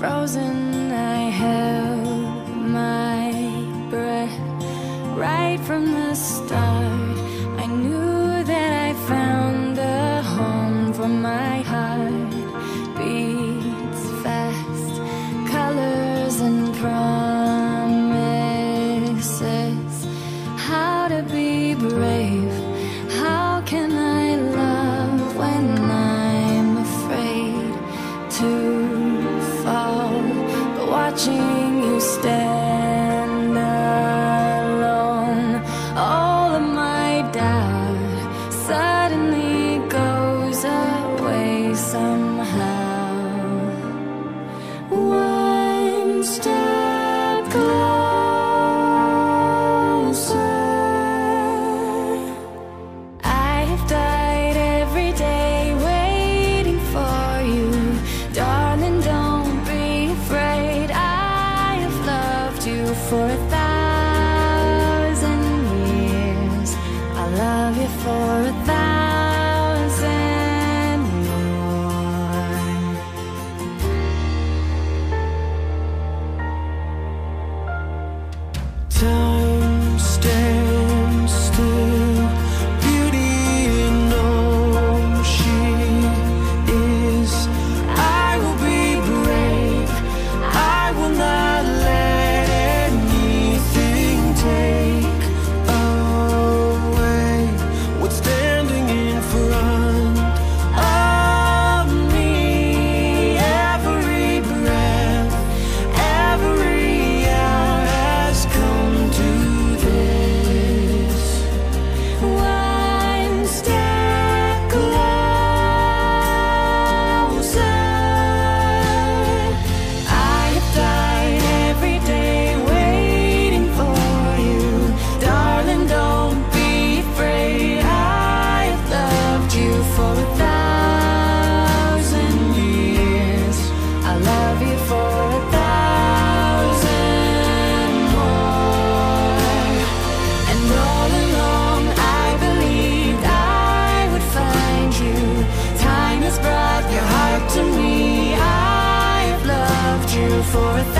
Frozen, I held my breath right from the start. I knew that I found a home for my heart. constant for a